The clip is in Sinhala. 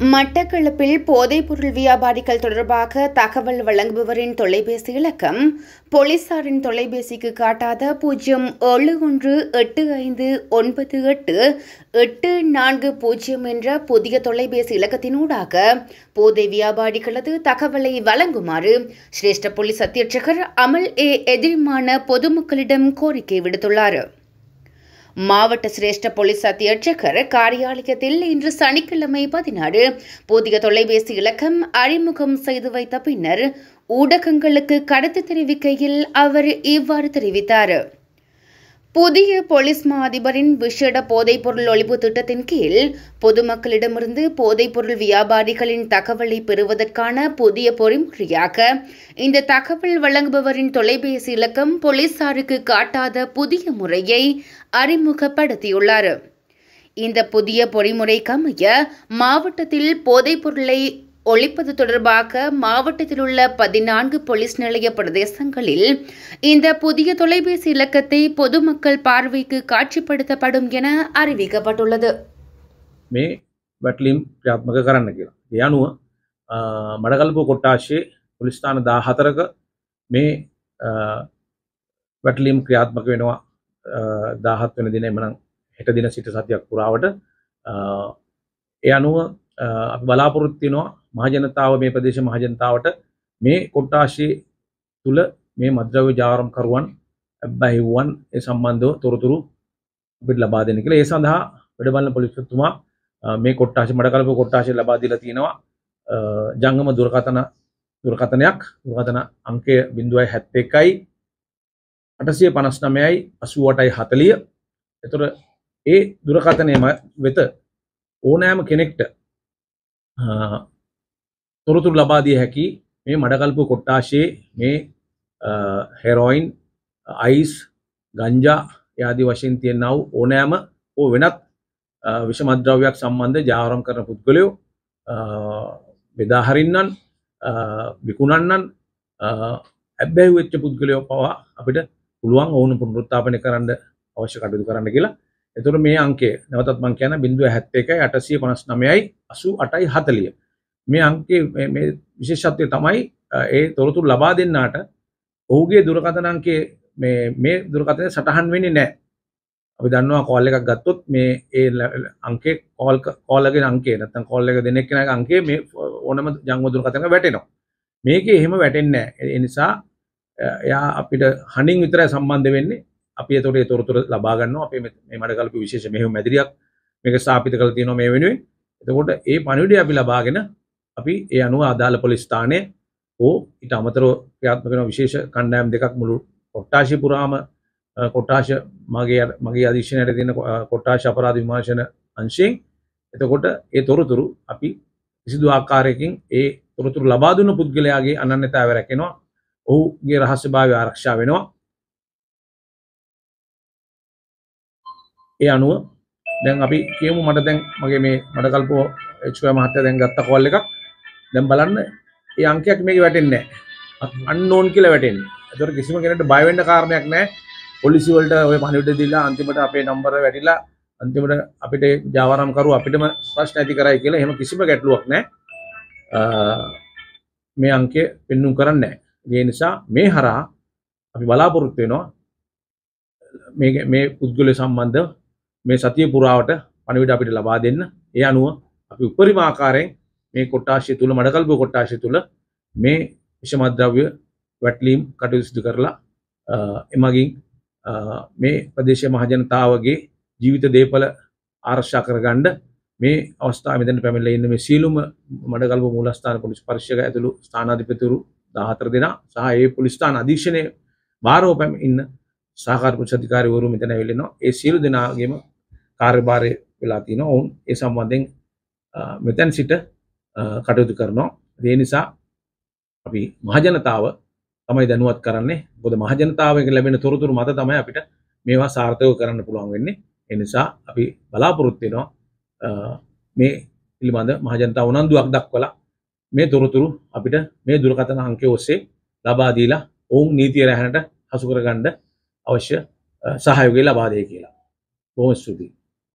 மட்டக்களப்பில் போதைப்பொருள் வியாபாரிகள் தொடர்பாக தகவல் வழங்குபவரின் தொலைபேசி இலக்கம். போலீசாரின் தொலைபேசிக்கு காட்டாத பூஜ்ஜியம் ஏழு ஒன்று எட்டு ஐந்து ஒன்பது எட்டு எட்டு நான்கு பூஜ்ஜியம் என்ற புதிய தொலைபேசி இலக்கத்தினூடாக போதை வியாபாரிகளது தகவலை வழங்குமாறு சிரேஷ்ட போலீஸ் அத்தியட்சகர் அமல் ஏ எதிரிமான பொதுமக்களிடம் கோரிக்கை விடுத்துள்ளார். மாவட்ட சிரேஷ்ட போலீஸ் அத்தியட்சகர் காரியாலயத்தில் இன்று சனிக்கிழமை பதினாறு புதிய தொலைபேசி இலக்கம் அறிமுகம் செய்து வைத்த பின்னர் ஊடகங்களுக்கு கருத்து தெரிவிக்கையில் அவர் இவ்வாறு தெரிவித்தார். புதிய போலீஸ் மா அதிபரின் விசேட போதைப்பொருள் ஒழிப்பு திட்டத்தின் கீழ் பொதுமக்களிடமிருந்து போதைப்பொருள் வியாபாரிகளின் தகவலை பெறுவதற்கான புதிய பொறிமுறையாக இந்த தகவல் வழங்குபவரின் தொலைபேசி இலக்கம் போலீசாருக்கு காட்டாத புதிய முறையை அறிமுகப்படுத்தியுள்ளார். இந்த புதிய பொறிமுறைக்கமைய மாவட்டத்தில் போதைப்பொருளை ஒழிப்பது தொடர்பாக மாவட்டத்தில் உள்ள பதினான்கு போலீஸ் நிலைய பிரதேசங்களில் இந்த புதிய தொலைபேசி இலக்கத்தை பொதுமக்கள் பார்வைக்கு காட்சிப்படுத்தப்படும் என அறிவிக்கப்பட்டுள்ளது මේ වැටලිම් ක්‍රියාත්මක කරන්න කියලා. ඒ අනුව මඩගල්පු කොට්ටාශයේ පුලිස්ථාන දා හතරක මේ වැටලිම් ක්‍රියාත්මක වෙනවා දාහත් වෙන දින එමනම් හෙට දින සිට සතියක් පුරාවට ඒ අනුව අපි බලාපොරොත්තිනවා මහජනතාව මේ ප්‍රදේශ මහජනතාවට මේ කොට්ටාශයේ තුළ මේ මද්‍රව්‍ය ජාරම් කරුවන් ඇබ්බැහිවුවන් ඒ සම්බන්ධව තොරතුරු අපිට ලබා දෙන කියලා. ඒ සඳහා වැඩබලන පොලිස්තුමා මේ කොට්ටාශ මඩකලප කොට්ටාශය ලබා දීලා තියෙනවා. ජංගම දුරකථන දුරකථනයක් දුරකථන අංකය බිඳුවයි හැත්ත එකයි අටසිය පනස් නමයයි අසුවටයි හතලිය. එතුර ඒ දුරකථනයම වෙත ඕනෑම කෙනෙක්ට තොරතුරු ලබාදිය හැකි මේ මඩකල්පු කොට්ටාශයේ මේ හෙරෝයින් අයිස් ගංජා යාදි වශයෙන් තියෙනව ඕනෑම ඕ වෙනත් විෂමද්‍රව්‍යයක් සම්බන්ධ ජාවරම් කරන පුද්ගලයෝ බෙදාහරින්නන් විකුණන්නන් ඇබැහි වෙච්ච පුද්ගලයෝ පවා අපිට පුළුවන් ඔවුන පුනරුත්තාපනය කරන්න අවශ්‍ය කටයුතු කරන්න කියලා එතුර මේ අංකේ නැවතත් මං කියන බිඳුව හැත්ත එක අටසිය පනස් නමයයි අසු අටයි හතලිය. මේ අංකේ විශේෂත්වය තමයි ඒ තොරතුරු ලබා දෙන්නාට ඔහුගේ දුරකථනංකේ මේ දුරකථනය සටහන් වෙන්නේ නෑ අපි දන්නවා කෝල් එකක් ගත්තොත් මේ ඒ අංකේ කෝල් කෝල්ලගේ අංකේ නැත්තම් කෝල් එක දෙනෙක් කෙනාගේ අංකේ මේ ඕනම ජංගම දුරකථනක වැටෙනවා. මේකේ එහෙම වෙටෙන්නේ නැහැ. ඒ නිසා එයා අපිට හනින් විතරයි සම්බන්ධ වෙන්නේ. අපි ඒතකොට ඒ තොරතුරු ලබා ගන්නවා. අපේ මේ මඩකල්ප විශේෂ මෙහෙම මැදිරියක් මේක ස්ථාපිත කරලා තියෙනවා මේ වෙනුවෙන්. එතකොට ඒ පණිවිඩය අපි ලබාගෙන අපි ඒ අනුව අදාළ පොලිස් ස්ථානයේ හෝ ඊට අමතරව ක්‍රියාත්මක කරන විශේෂ කණ්ඩායම් දෙකක් මුළු කොට්ටාශය පුරාම කොට්ටාශ මගේ මගේ අධීක්ෂණයට තියෙන කොට්ටාශ අපරාධ විමර්ශන අංශයෙන්. එතකොට ඒ තොරතුරු අපි කිසිදු ආකාරයකින් ඒ තොරතුරු ලබා දුන්න පුද්ගලයාගේ අනන්‍යතාවය රැකෙනවා. ඔහුගේ රහස්‍යභාවය ආරක්ෂා වෙනවා. ඒ අනුව දැන් අපි කියමු මට දැන් මගේ මේ මඩකල්පෝ එච්කෝ මහත්තයා දැන් ගත්ත කෝල් එකක්. දැන් බලන්න ඒ අංකයක් මේක වැටෙන්නේ නැහැ. අන්නෝන් කියලා වැටෙන්නේ. ඒතර කිසිම කෙනෙක්ට බය වෙන්න කාරණයක් නැහැ. පොලිසි වලට ඔය පණිවිඩ දීලා අන්තිමට අපේ නම්බර වැටිලා අන්තිමට අපිට ජාවාරම් කරු අපිටම ප්‍රශ්න ඇති කරයි කියලා එහෙම කිසිම ගැටලුවක් නැහැ. මේ අංකය පෙන්눔 කරන්නේ නැහැ. ඒ නිසා මේ හරහා අපි බලාපොරොත්තු වෙනවා. මේ මේ පුද්ගලය සම්බන්ධ මේ සතිය පුරාවට පණිවිඩ අපිට ලබා දෙන්න ඒ අනුව අපි උපරිම ආකාරයෙන් මේ කොට්ටාශය තුල මඩකල්ප කොට්ටාශය තුල මේ විෂමද්‍රව්‍ය වැටලීම් කටයුතු සිදු කරලා එමගින් මේ ප්‍රදේශ මහජනතාවගේ ජීවිත දේපල ආරක්ෂා කරගන්න මේ අවස්ථාව මෙතන පැමිණලා ඉන්න මේ සීලුම මඩකල්ප මූලස්ථාන පොලිස් පරිශ්‍රක ඇතුළු ස්ථානාධිපතිවරු 14 දෙනා සහ ඒ පොලිස් ස්ථාන අධීක්ෂණයේ භාරව පැමිණ ඉන්න සහකාර පුලිස් අධිකාරීවරු මෙතන ඇවිල්ලා ඉන්නවා. ඒ සියලු දෙනාගේම කාර්යභාරය වෙලා තිනවා. ඔවුන් ඒ සම්බන්ධයෙන් මෙතෙන් සිට කටයුතු කරනවා. ඒ නිසා අපි මහජනතාව තමයි දැනුවත් කරන්නේ. මොකද මහජනතාවගෙන් ලැබෙන තොරතුරු මත තමයි අපිට මේවා සාර්ථකව කරන්න පුළුවන් වෙන්නේ. ඒ නිසා අපි බලාපොරොත්තු වෙනවා මේ පිළිබඳ මහජනතාව උනන්දුවක් දක්වලා මේ තොරතුරු අපිට මේ දුරකථන අංකය ඔස්සේ ලබා දීලා ඔවුන් නීතිය රැහැනට හසු කරගන්න අවශ්‍ය සහයෝගය ලබා දෙයි කියලා. බොහොම ස්තුතියි.